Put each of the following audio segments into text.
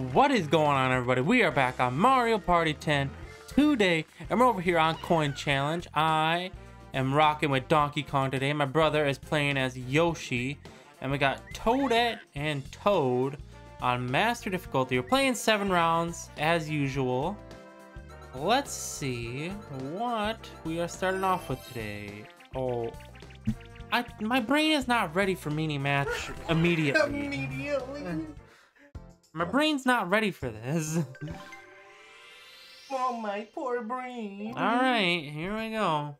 What is going on, everybody? We are back on Mario Party 10 today, and we're over here on Coin Challenge. I am rocking with Donkey Kong today. My brother is playing as Yoshi, and we got Toadette and Toad on Master Difficulty. We're playing seven rounds, as usual. Let's see what we are starting off with today. Oh, I my brain is not ready for mini match immediately. Immediately. My brain's not ready for this. Oh, my poor brain. All right, here we go.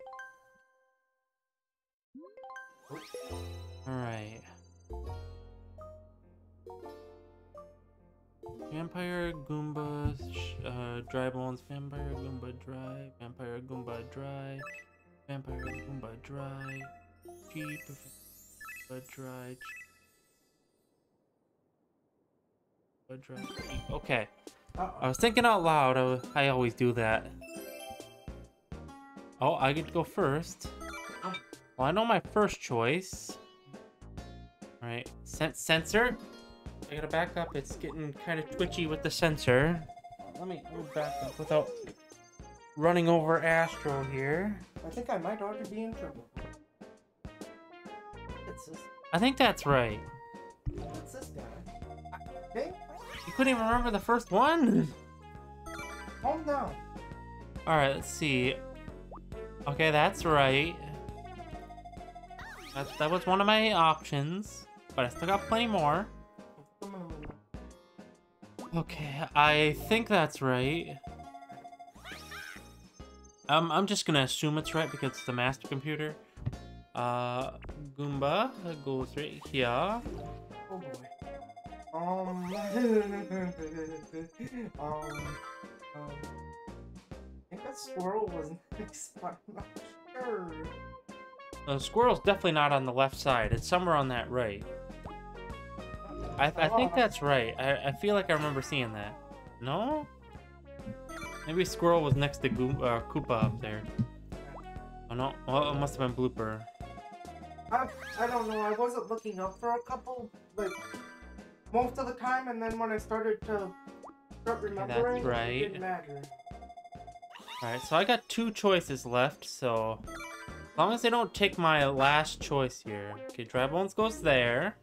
All right. Vampire Goomba, uh, Dry Bones, Vampire Goomba Dry, Vampire Goomba Dry, Vampire Goomba Dry, Cheep, Goomba Dry, Goomba Dry, cheap. Okay. I was thinking out loud. I, I always do that. Oh, I get to go first. Well, I know my first choice. Alright, sen sensor. I gotta back up. It's getting kind of twitchy with the sensor. Let me, let me back up without running over Astro here. I think I might already be in trouble. This, I think that's right. it's this guy. Hey, You couldn't even remember the first one? calm down. Alright, let's see. Okay, that's right. That, that was one of my options, but I still got plenty more. Okay, I think that's right. Um, I'm just gonna assume it's right because it's the master computer. Uh, Goomba goes right here. Um. um. Um. I think that squirrel was next, but I'm not sure. The squirrel's definitely not on the left side. It's somewhere on that right. I, I think that's right. I, I feel like I remember seeing that. No? Maybe squirrel was next to Goo uh, Koopa up there. Oh no, well, it must have been blooper. I, I don't know. I wasn't looking up for a couple, like, most of the time, and then when I started to start remembering, right. it didn't matter. Alright, so I got two choices left, so... As long as they don't take my last choice here. Okay, Dry Bones goes there.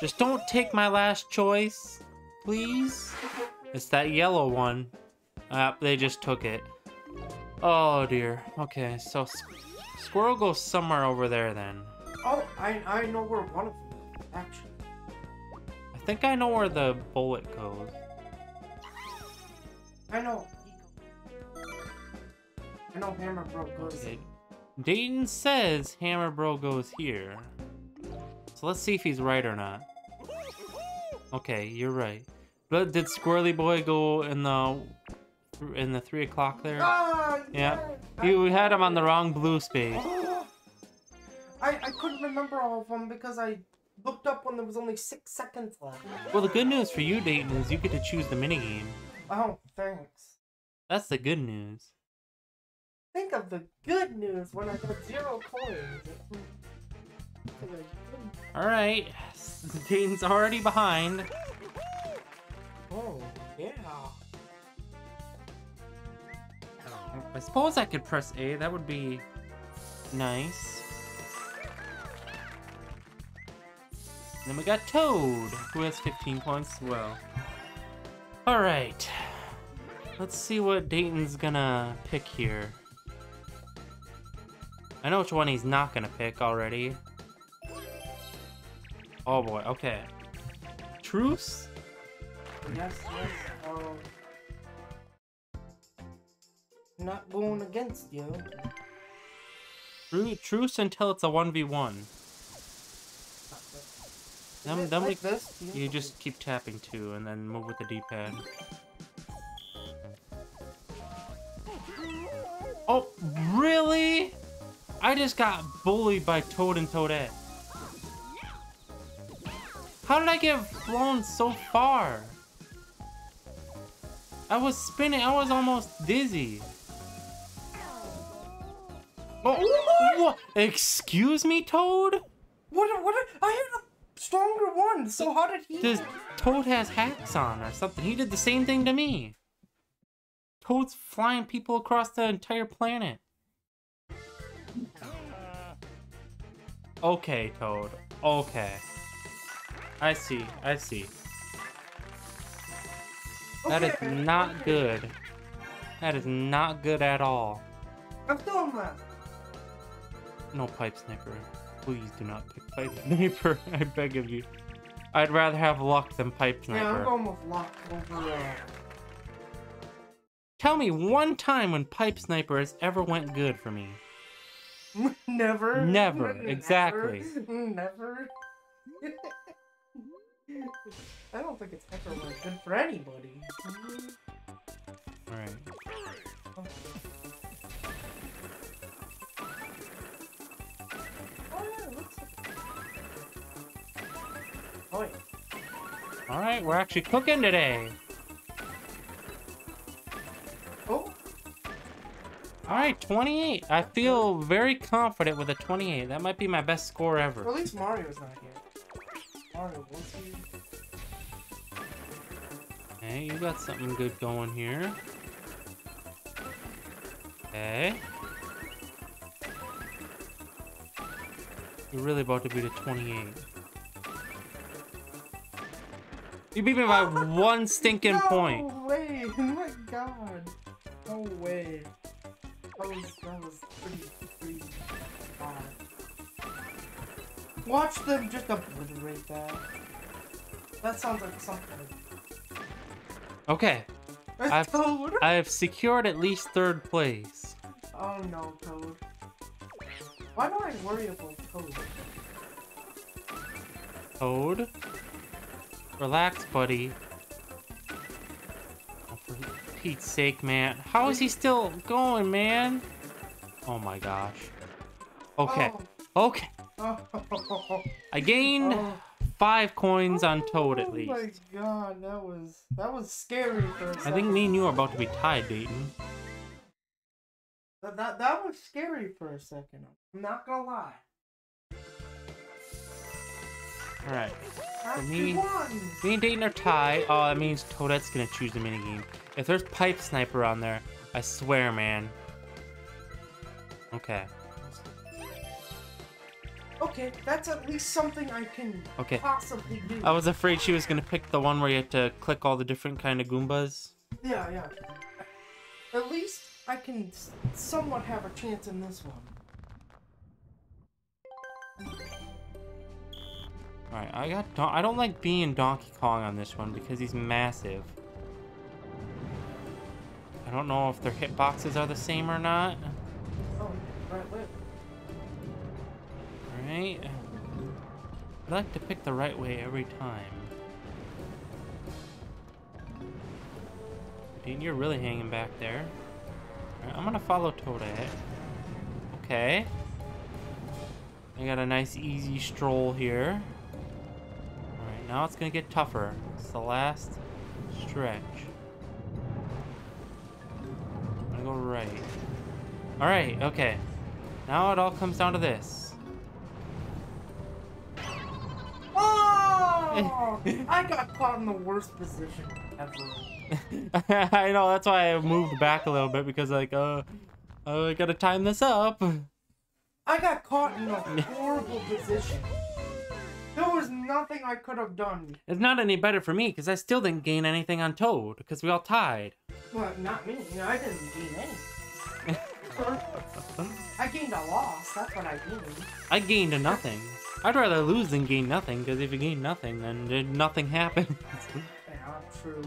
Just don't take my last choice, please. It's that yellow one. Ah, they just took it. Oh dear. Okay, so S- Squirrel goes somewhere over there then. Oh, I I know where one of them is, actually. I think I know where the bullet goes. I know. I know Hammer Bro goes. Okay. Dayton says Hammer Bro goes here. So let's see if he's right or not. Okay, you're right. But did Squirrely Boy go in the in the three o'clock there? Ah, Yeah. I- You had him on the wrong blue space. Oh, I I couldn't remember all of them because I looked up when there was only six seconds left. Well, the good news for you, Dayton, is you get to choose the minigame. Oh, thanks. That's the good news. Think of the good news when I got zero coins. All right, Dayton's already behind. Oh, yeah. I suppose I could press A. That would be nice. Then we got Toad, who has 15 points as well. Alright. Let's see what Dayton's gonna pick here. I know which one he's not gonna pick already. Oh boy, okay. Truce? Yes, yes. Um, not going against you. Truce until it's a 1v1. Then, then we like this. You just keep tapping two and then move with the D-pad. Oh, really? I just got bullied by Toad and Toadette. How did I get flown so far? I was spinning, I was almost dizzy. Oh, what? Excuse me, Toad? What? What? I a stronger one. So how did he? Does Toad has hacks on or something. He did the same thing to me. Toad's flying people across the entire planet. Okay, Toad. Okay. I see. I see. That is Okay, not okay. good. That is not good at all. I'm doing that. No pipe sniper. Please do not pick pipe sniper. I beg of you. I'd rather have luck than pipe Sniper. Yeah, I'm going with luck over. Uh, Tell me one time when pipe sniper has ever went good for me. never. Never, exactly. Never. I don't think it's ever been good for anybody. Alright, we're actually cooking today. Oh, Alright, 28. I feel very confident with a 28. That might be my best score or ever. at least Mario's not here. Mario, was he? Okay, you got something good going here. Okay. You're really about to beat a 28. You beat me by one stinking no point. No way! Oh my god! No way! That was that was pretty pretty bad. Watch them just obliterate that. That sounds like something. Okay, It's I've- Toad! I have secured at least third place. Oh no, Toad. Why do I worry about Toad? Toad. Relax, buddy. Oh, for Pete's sake, man. How is he still going, man? Oh my gosh. Okay. Oh. Okay. Oh. Oh. I gained Oh. five coins on oh Toad at least. Oh my god, that was that was scary for a I second. think me and you are about to be tied, Dayton. That, that, that was scary for a second. I'm not gonna lie. Alright. Me- Me and Dayton are tied. Oh, that means Toadette's gonna choose the minigame. If there's Pipe Sniper on there, I swear, man. Okay. Okay, that's at least something I can Okay. possibly do. I was afraid she was gonna pick the one where you had to click all the different kind of Goombas. Yeah, yeah. At least I can somewhat have a chance in this one. Alright, I got Don- I don't like being Donkey Kong on this one because he's massive. I don't know if their hitboxes are the same or not. Oh, right. Alright. I like to pick the right way every time. Dean, you're really hanging back there. Alright, I'm gonna follow Toadette. Okay. I got a nice easy stroll here. Now it's gonna get tougher. It's the last stretch. I'm gonna go right. Alright, okay. Now it all comes down to this. Oh! I got caught in the worst position ever. I know that's why I moved back a little bit because like uh, uh I gotta time this up. I got caught in a horrible position. Was nothing I could have done. It's not any better for me because I still didn't gain anything on Toad because we all tied. Well, not me. I didn't gain anything. I gained a loss. That's what I gained. I gained a nothing. I'd rather lose than gain nothing because if you gain nothing, then nothing happens. Yeah, true.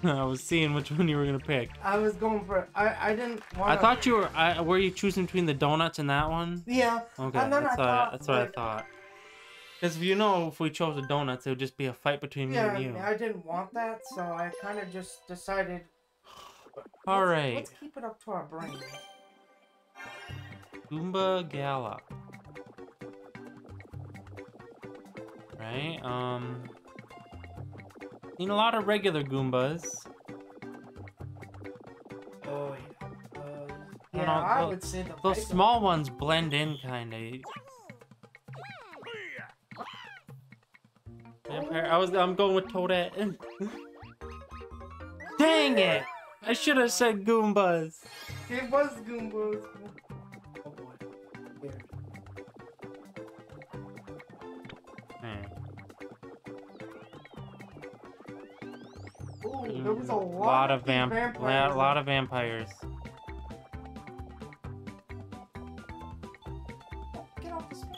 I was seeing which one you were gonna pick. I was going for. I I didn't want. I thought you were. I, were you choosing between the donuts and that one? Yeah. Okay, that's, I what I, thought, that's what I thought. Because you know, if we chose the donuts, it would just be a fight between me and you. I didn't want that, so I kind of just decided. All let's- right. Let's keep it up to our brain. Goomba Gala. Right, um... Seen a lot of regular Goombas. Oh yeah. Uh, don't know, I tho- would say the Those small ones blend in kind of. I was. I'm going with Toadette. Dang it! I should have said Goombas. It was Goombas. A lot, lot of vamp. vampires. A lot of vampires. Get off the screen.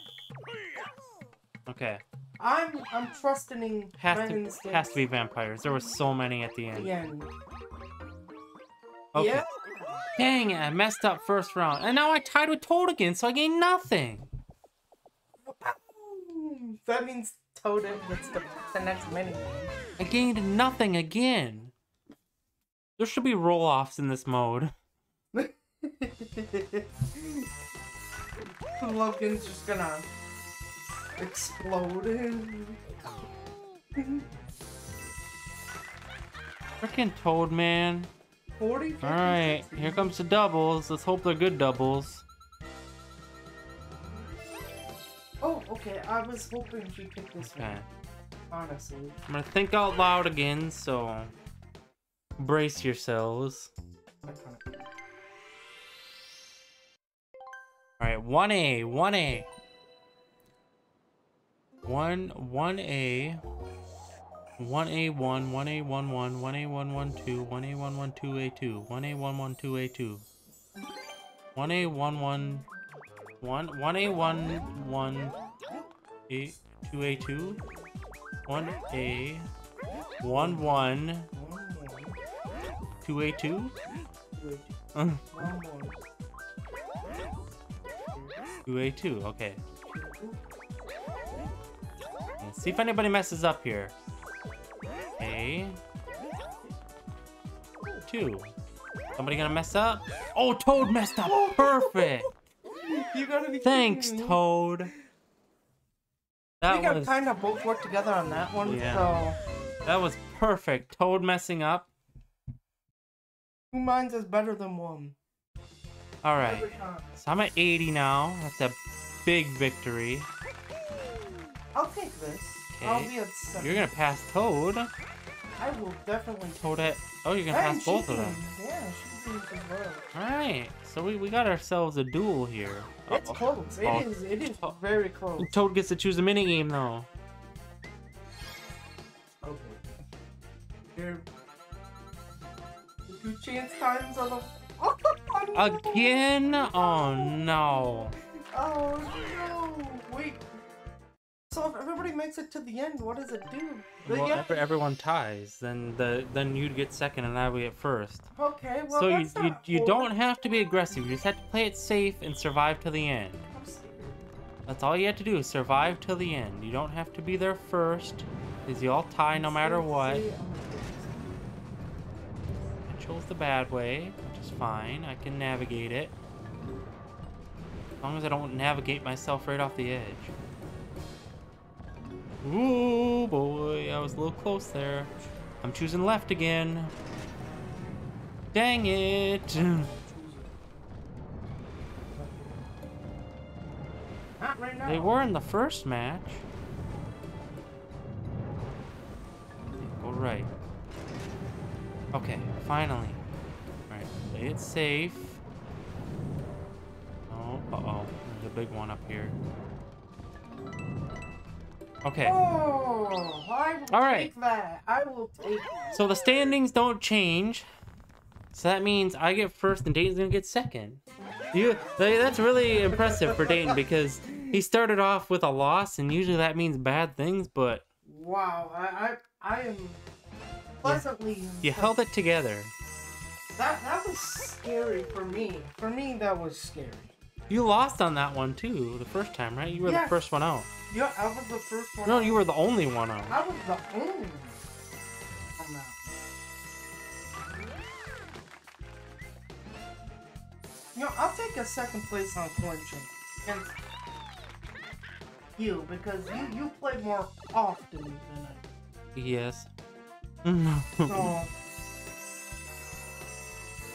Okay. I'm I'm trusting Has to has to be vampires. There were so many at the end. the end. Okay. Yeah. Dang it! I messed up first round, and now I tied with Toad again, so I gained nothing. That means Toadette gets the, the next mini. I gained nothing again. There should be roll-offs in this mode. Logan's just gonna explode. Freaking Toad, man. 40, 50, Alright, 60. here comes the doubles. Let's hope they're good doubles. Oh, okay. I was hoping she picked this Okay. one. Honestly. I'm gonna think out loud again, so brace yourselves. Alright, 1A, 1A. 1, 1A. 1A1, 1A11, 1A112, 1A112A2, 1A112A2. 1A11, 1, 1A11, A, 2A2, 1A, 1 1, One more. 2A2, Wait, uh, one more. 2A2, okay. Let's see if anybody messes up here. A. Two. Somebody gonna mess up? Oh, Toad messed up. Perfect. You gotta be Thanks, kidding me. Toad. That we got was kind of both worked together on that one, Yeah. so that was perfect. Toad messing up. Two minds is better than one. All right. So I'm at 80 now. That's a big victory. I'll take this. I'll Okay. be at seven. You're gonna pass Toad. I will definitely. Toadette. Oh, you're gonna pass both of them. Yeah, she can as well. Alright, so we, we got ourselves a duel here. It's Uh-oh. close. It oh. is. Oh. It is Oh. very close. Toad gets to choose a minigame though. Okay. Here. Chance times are the. Oh, no. Again? Oh no. Oh no! Wait. So if everybody makes it to the end, what does it do? Well, if everyone ties, then the then you'd get second and I would get first. Okay, well so you that's you, you don't have to be aggressive. You just have to play it safe and survive to the end. That's all you have to do is survive till the end. You don't have to be there first, because you all tie no matter what. See, I'm I chose the bad way, which is fine. I can navigate it. As long as I don't navigate myself right off the edge. Ooh boy, I was a little close there. I'm choosing left again. Dang it! Right. They were in the first match. Go right. Okay, finally. Alright, play it safe. Oh, uh-oh. There's a big one up here. Okay, Oh, I will All right. take that. I will take so the standings don't change. So that means I get first and Dayton's gonna get second. You, that's really impressive for Dayton because he started off with a loss, and usually that means bad things, but Wow, I I, I am pleasantly. you held it together. That that was scary for me. For me, that was scary. You lost on that one too, the first time, right? You were Yes. the first one out. Yeah, I was the first one. No, out. you were the only one out. I was the only one on. You know, I'll take a second place on chain against you because you you play more often than I. Yes.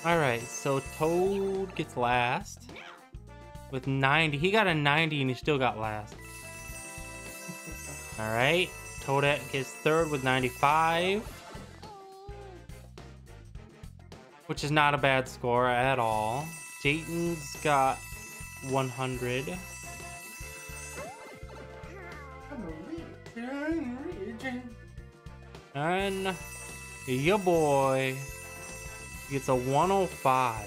Alright, so Toad gets last with 90. He got a 90 and he still got last. Alright, Toadette gets third with 95. Which is not a bad score at all. Dayton's got 100. And your boy gets a 105.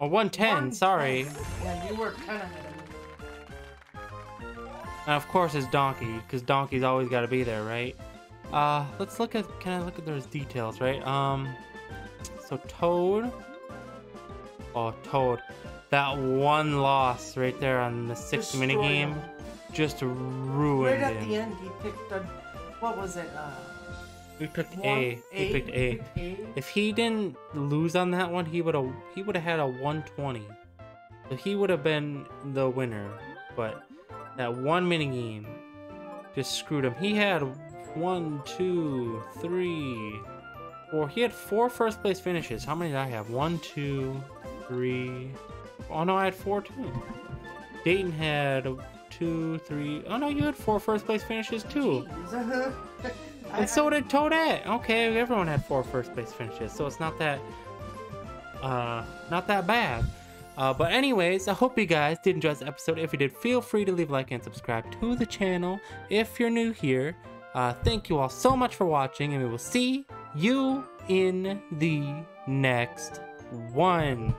Or 110, sorry. Yeah, you were kind of And of course it's Donkey, because Donkey's always got to be there, right? Uh, let's look at, can I look at those details, right? Um, so Toad. Oh, Toad. That one loss right there on the sixth minigame. Just ruined Right at him. the end, he picked a. What was it? Uh, He picked one, A. He picked A. picked A. If he didn't lose on that one, he would have he would have had a 120. So he would have been the winner. But that one mini game just screwed him. He had one, two, three, four. He had four first place finishes. How many did I have? One, two, three. Oh no, I had four too. Dayton had two, three. Oh no, you had four first place finishes too. And so did Toadette. Okay, everyone had four first place finishes, so it's not that, uh, not that bad. Uh, but anyways, I hope you guys did enjoy this episode. If you did, feel free to leave a like and subscribe to the channel if you're new here. Uh, thank you all so much for watching, and we will see you in the next one.